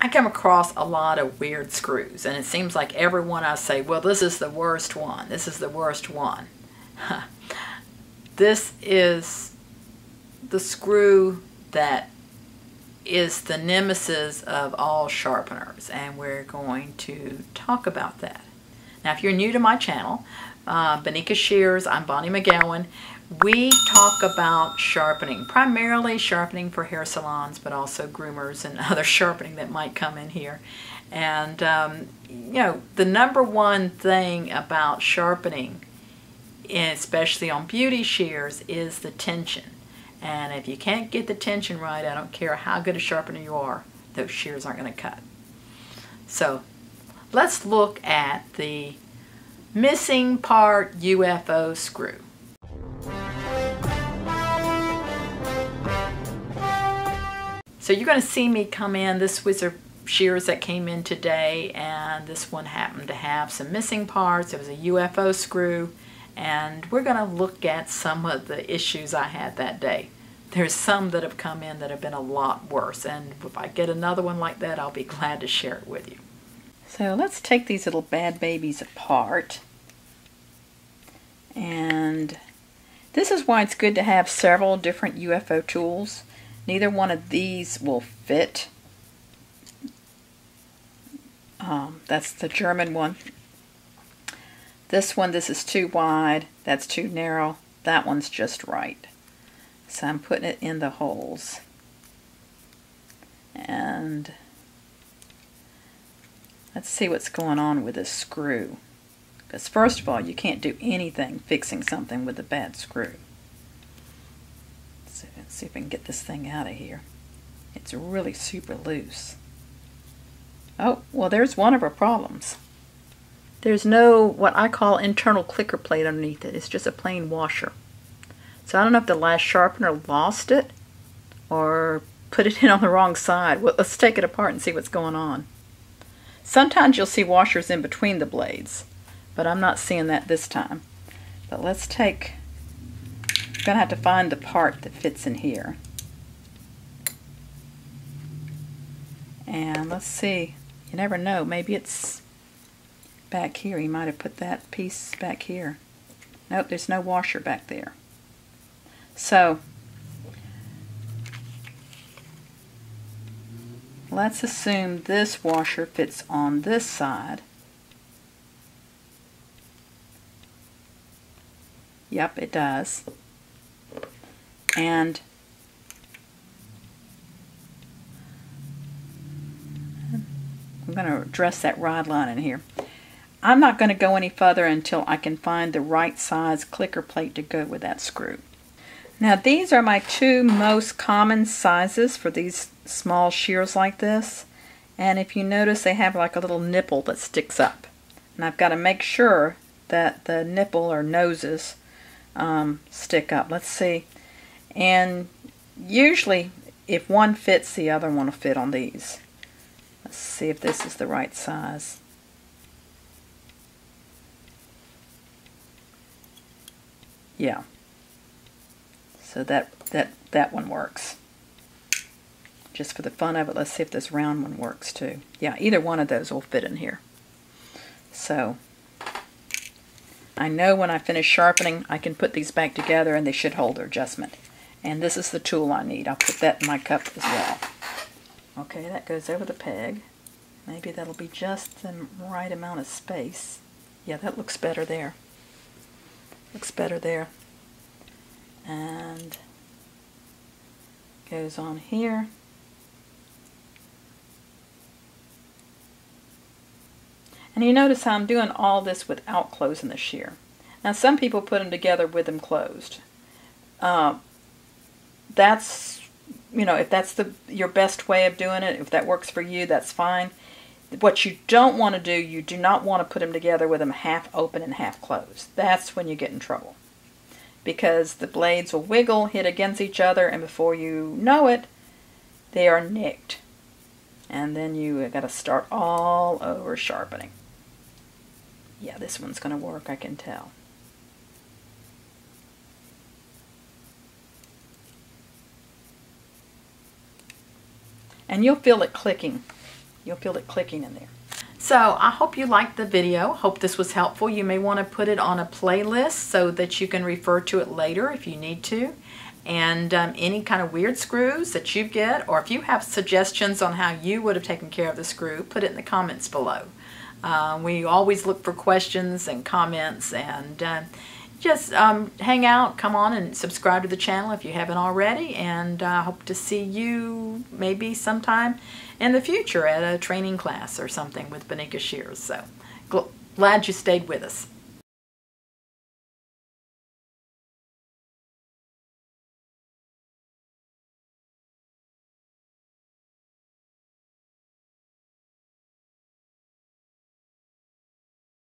I come across a lot of weird screws, and it seems like every one I say, well, this is the worst one. This is the worst one. this is the screw that is the nemesis of all sharpeners, and we're going to talk about that. Now, if you're new to my channel, uh, Bonika Shears, I'm Bonnie Megowan. We talk about sharpening, primarily sharpening for hair salons, but also groomers and other sharpening that might come in here. And, um, you know, the number one thing about sharpening, especially on beauty shears, is the tension. And if you can't get the tension right, I don't care how good a sharpener you are, those shears aren't going to cut. So let's look at the missing part UFO screw. So you're going to see me come in. This was a shears that came in today and this one happened to have some missing parts. It was a UFO screw and we're going to look at some of the issues I had that day. There's some that have come in that have been a lot worse and if I get another one like that I'll be glad to share it with you. So let's take these little bad babies apart and this is why it's good to have several different UFO tools Neither one of these will fit. Um, that's the German one. This one, this is too wide. That's too narrow. That one's just right. So I'm putting it in the holes. And let's see what's going on with this screw. Because first of all, you can't do anything fixing something with a bad screw. Let's see if I can get this thing out of here. It's really super loose. Oh, well there's one of our problems. There's no what I call internal clicker plate underneath it. It's just a plain washer. So I don't know if the last sharpener lost it or put it in on the wrong side. Well, let's take it apart and see what's going on. Sometimes you'll see washers in between the blades, but I'm not seeing that this time. But let's take I'm to have to find the part that fits in here. And let's see. You never know. Maybe it's back here. He might have put that piece back here. Nope, there's no washer back there. So, let's assume this washer fits on this side. Yep, it does and I'm going to address that rod line in here. I'm not going to go any further until I can find the right size clicker plate to go with that screw. Now these are my two most common sizes for these small shears like this. And if you notice they have like a little nipple that sticks up. And I've got to make sure that the nipple or noses um, stick up. Let's see. And usually if one fits, the other one will fit on these. Let's see if this is the right size. Yeah. So that, that, that one works. Just for the fun of it, let's see if this round one works too. Yeah, either one of those will fit in here. So, I know when I finish sharpening, I can put these back together and they should hold their adjustment. And this is the tool I need. I'll put that in my cup as well. Okay, that goes over the peg. Maybe that'll be just the right amount of space. Yeah, that looks better there. Looks better there. And goes on here. And you notice how I'm doing all this without closing the shear. Now some people put them together with them closed. Uh, that's you know if that's the your best way of doing it if that works for you that's fine what you don't want to do you do not want to put them together with them half open and half closed that's when you get in trouble because the blades will wiggle hit against each other and before you know it they are nicked. And then you got to start all over sharpening. Yeah this one's going to work I can tell. And you'll feel it clicking. You'll feel it clicking in there. So I hope you liked the video. Hope this was helpful. You may want to put it on a playlist so that you can refer to it later if you need to. And um, any kind of weird screws that you get, or if you have suggestions on how you would have taken care of the screw, put it in the comments below. Uh, we always look for questions and comments and uh, just um, hang out, come on and subscribe to the channel if you haven't already, and I uh, hope to see you maybe sometime in the future at a training class or something with Bonika Shears. So glad you stayed with us.